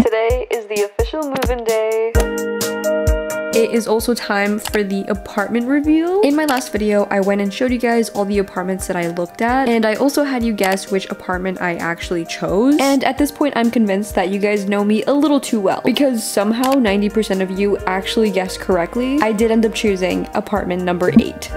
Today is the official move-in day. It is also time for the apartment reveal. In my last video, I went and showed you guys all the apartments that I looked at, and I also had you guess which apartment I actually chose. And at this point, I'm convinced that you guys know me a little too well, because somehow 90% of you actually guessed correctly. I did end up choosing apartment number 8.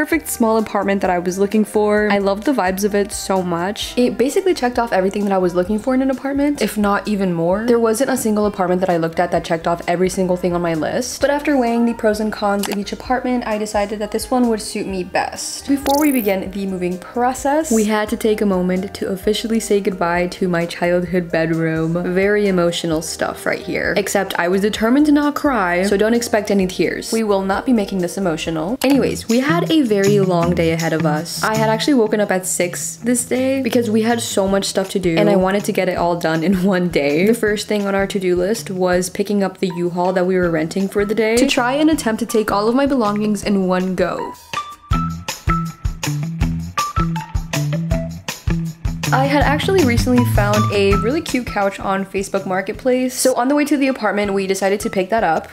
Perfect small apartment that I was looking for. I loved the vibes of it so much. It basically checked off everything that I was looking for in an apartment, if not even more. There wasn't a single apartment that I looked at that checked off every single thing on my list. But after weighing the pros and cons of each apartment, I decided that this one would suit me best. Before we begin the moving process, we had to take a moment to officially say goodbye to my childhood bedroom. Very emotional stuff right here. Except I was determined to not cry, so don't expect any tears. We will not be making this emotional. Anyways, we had a very long day ahead of us. I had actually woken up at 6 this day because we had so much stuff to do and I wanted to get it all done in one day. The first thing on our to-do list was picking up the U-Haul that we were renting for the day to try and attempt to take all of my belongings in one go. I had actually recently found a really cute couch on Facebook Marketplace. So on the way to the apartment, we decided to pick that up.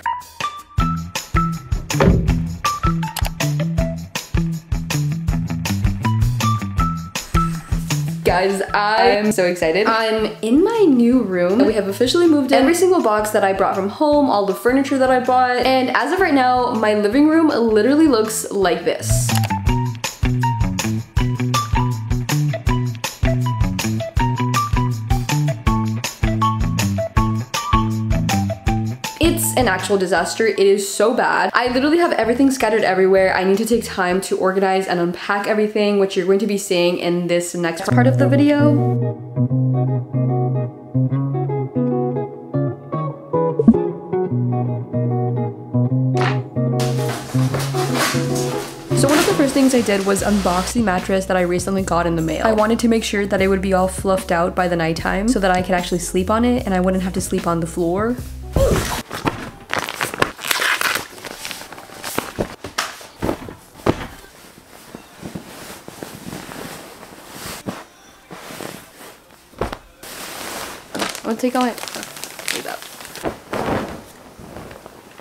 Guys, I am so excited. I'm in my new room. We have officially moved in. Every single box that I brought from home, all the furniture that I bought, and as of right now, my living room literally looks like this. An actual disaster. It is so bad. I literally have everything scattered everywhere. I need to take time to organize and unpack everything, which you're going to be seeing in this next part of the video. So one of the first things I did was unbox the mattress that I recently got in the mail. I wanted to make sure that it would be all fluffed out by the nighttime so that I could actually sleep on it and I wouldn't have to sleep on the floor. I'm gonna take all it.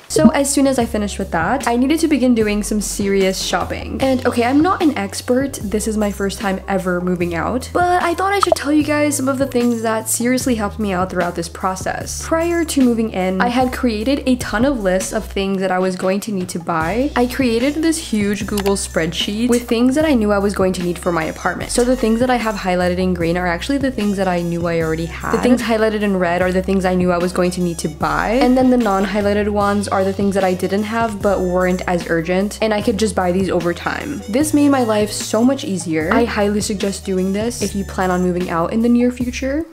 So as soon as I finished with that, I needed to begin doing some serious shopping. And okay, I'm not an expert. This is my first time ever moving out, but I thought I should tell you guys some of the things that seriously helped me out throughout this process. Prior to moving in, I had created a ton of lists of things that I was going to need to buy. I created this huge Google spreadsheet with things that I knew I was going to need for my apartment. So the things that I have highlighted in green are actually the things that I knew I already had. The things highlighted in red are the things I knew I was going to need to buy. And then the non-highlighted ones are the things that I didn't have but weren't as urgent and I could just buy these over time. This made my life so much easier. I highly suggest doing this if you plan on moving out in the near future.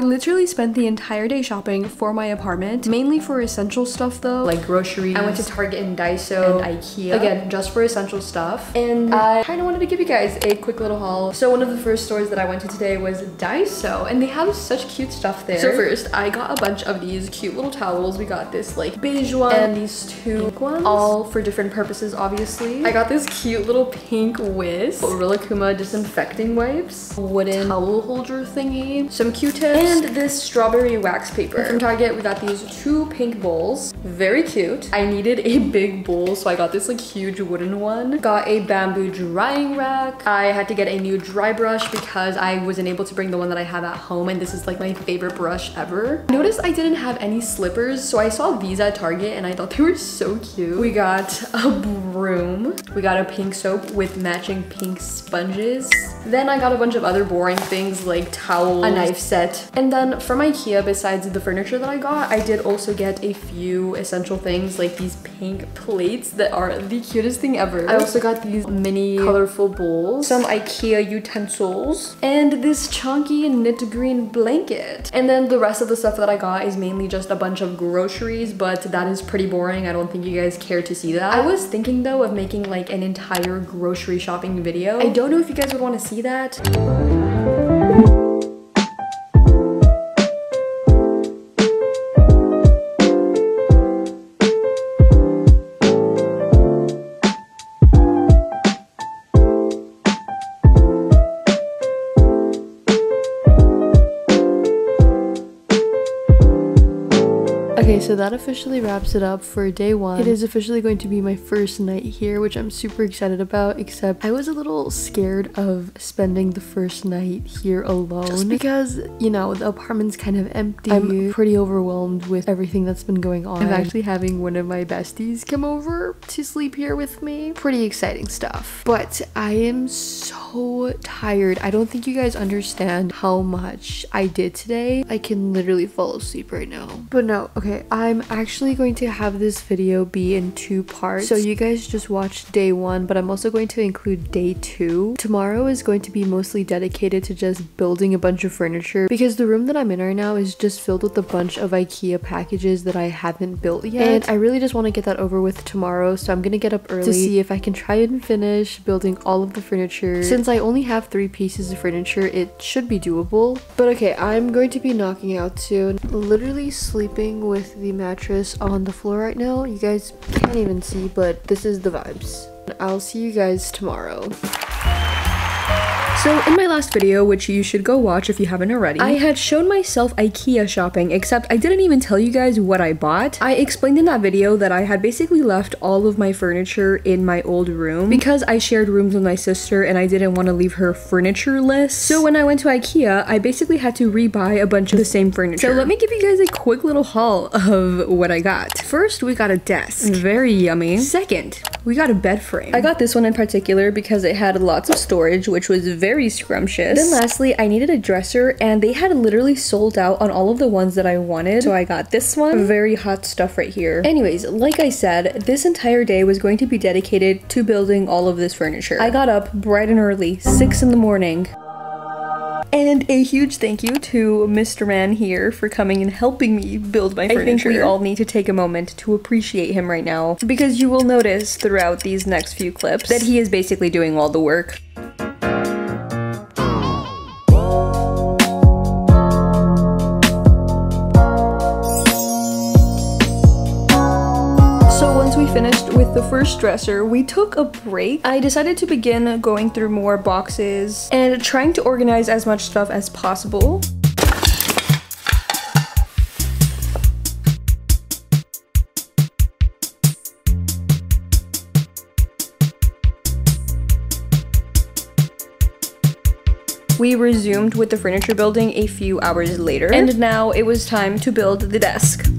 Literally spent the entire day shopping for my apartment, mainly for essential stuff though, like groceries. I went to Target and Daiso and Ikea. Again, just for essential stuff. And I kind of wanted to give you guys a quick little haul. So one of the first stores that I went to today was Daiso and they have such cute stuff there. So first, I got a bunch of these cute little towels. We got this like beige one and these two pink ones, all for different purposes obviously. I got this cute little pink whisk, Rilakkuma disinfecting wipes, wooden towel holder thingy, some q-tips, and this strawberry wax paper. From Target, we got these two pink bowls. Very cute. I needed a big bowl, so I got this like huge wooden one. Got a bamboo drying rack. I had to get a new dry brush because I wasn't able to bring the one that I have at home, and this is like my favorite brush ever. Notice I didn't have any slippers, so I saw these at Target, and I thought they were so cute. We got a broom. We got a pink soap with matching pink sponges. Then I got a bunch of other boring things like towels, a knife set. And then from Ikea, besides the furniture that I got, I did also get a few essential things like these pink plates that are the cutest thing ever. I also got these mini colorful bowls, some Ikea utensils, and this chunky knit green blanket. And then the rest of the stuff that I got is mainly just a bunch of groceries, but that is pretty boring. I don't think you guys care to see that. I was thinking though of making like an entire grocery shopping video. I don't know if you guys would want to see that. Okay, so that officially wraps it up for day one. It is officially going to be my first night here, which I'm super excited about, except I was a little scared of spending the first night here alone. Just because, you know, the apartment's kind of empty. I'm pretty overwhelmed with everything that's been going on. I'm actually having one of my besties come over to sleep here with me. Pretty exciting stuff. But I am so tired. I don't think you guys understand how much I did today. I can literally fall asleep right now. But no, okay, I'm actually going to have this video be in two parts. So you guys just watched day one, but I'm also going to include day two. Tomorrow is going to be mostly dedicated to just building a bunch of furniture because the room that I'm in right now is just filled with a bunch of Ikea packages that I haven't built yet. And I really just want to get that over with tomorrow. So I'm going to get up early to see if I can try and finish building all of the furniture. Since I only have three pieces of furniture, it should be doable. But okay, I'm going to be knocking out soon. Literally sleeping with the mattress on the floor right now. You guys can't even see, but this is the vibes. I'll see you guys tomorrow. So in my last video, which you should go watch if you haven't already, I had shown myself Ikea shopping, except I didn't even tell you guys what I bought. I explained in that video that I had basically left all of my furniture in my old room because I shared rooms with my sister and I didn't want to leave her furnitureless. So when I went to Ikea, I basically had to rebuy a bunch of the same furniture. So let me give you guys a quick little haul of what I got. First, we got a desk. Very yummy. Second, we got a bed frame. I got this one in particular because it had lots of storage, which was very very scrumptious. Then lastly, I needed a dresser and they had literally sold out on all of the ones that I wanted. So I got this one. Very hot stuff right here. Anyways, like I said, this entire day was going to be dedicated to building all of this furniture. I got up bright and early, 6 in the morning. And a huge thank you to Mr. Man here for coming and helping me build my furniture. I think we all need to take a moment to appreciate him right now because you will notice throughout these next few clips that he is basically doing all the work. First dresser, we took a break. I decided to begin going through more boxes and trying to organize as much stuff as possible. We resumed with the furniture building a few hours later, and now it was time to build the desk.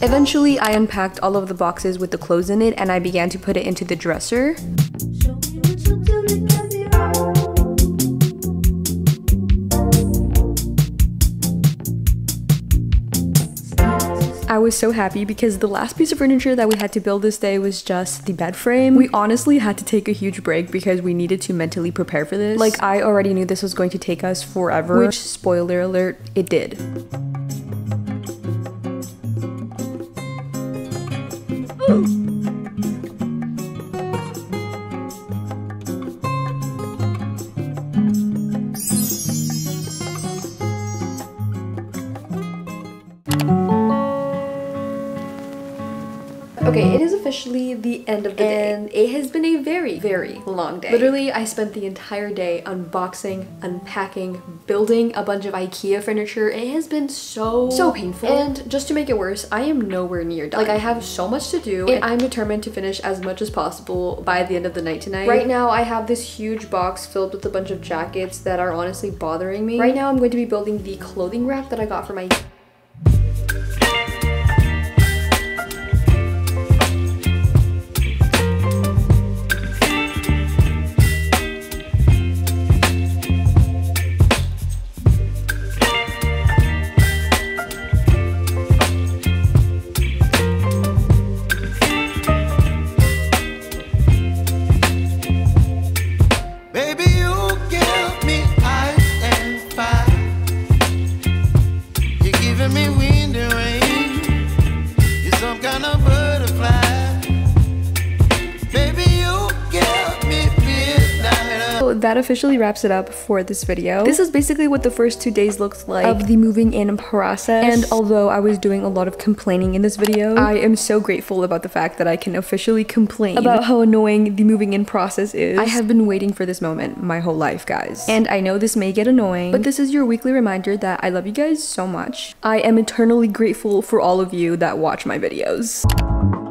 Eventually, I unpacked all of the boxes with the clothes in it and I began to put it into the dresser. I was so happy because the last piece of furniture that we had to build this day was just the bed frame. We honestly had to take a huge break because we needed to mentally prepare for this. Like I already knew this was going to take us forever, which spoiler alert, it did. Okay, mm-hmm. it is officially the end of the day. And it has been a very, very long day. Literally, I spent the entire day unboxing, unpacking, building a bunch of Ikea furniture. It has been so, so painful. And just to make it worse, I am nowhere near done. Like, I have so much to do, and I'm determined to finish as much as possible by the end of the night tonight. Right now, I have this huge box filled with a bunch of jackets that are honestly bothering me. Right now, I'm going to be building the clothing rack that I got for my that officially wraps it up for this video. This is basically what the first two days looked like of the moving in process. And although I was doing a lot of complaining in this video, I am so grateful about the fact that I can officially complain about how annoying the moving in process is. I have been waiting for this moment my whole life, guys. And I know this may get annoying, but this is your weekly reminder that I love you guys so much. I am eternally grateful for all of you that watch my videos.